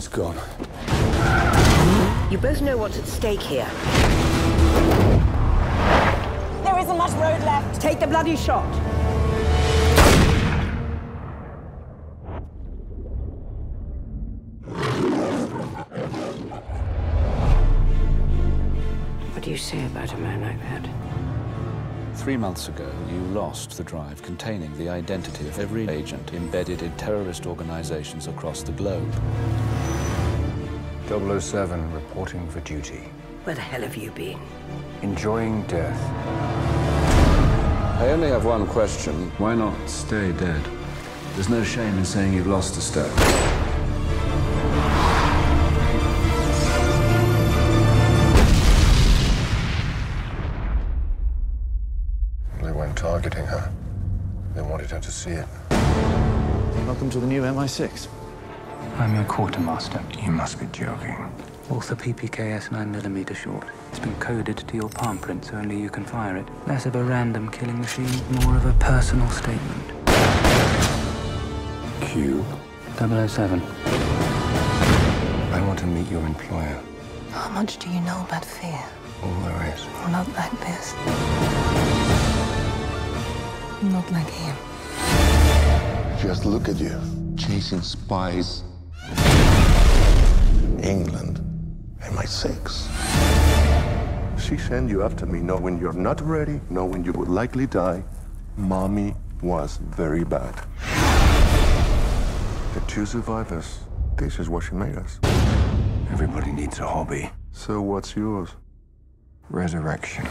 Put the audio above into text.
It's gone. You both know what's at stake here. There isn't much road left. Take the bloody shot. What do you say about a man like that? Three months ago, you lost the drive containing the identity of every agent embedded in terrorist organizations across the globe. 007 reporting for duty. Where the hell have you been? Enjoying death. I only have one question. Why not stay dead? There's no shame in saying you've lost a step. They targeting her. They wanted her to see it. Welcome to the new MI6. I'm your quartermaster. You must be joking. Walther PPKS 9mm short. It's been coded to your palm print, so only you can fire it. Less of a random killing machine, more of a personal statement. Q. 007. I want to meet your employer. How much do you know about fear? All there is. Not like this. Not like him. Just look at you, chasing spies. England, MI6. She sent you after me knowing you're not ready, knowing you would likely die. Mommy was very bad. The two survivors, this is what she made us. Everybody needs a hobby. So what's yours? Resurrection.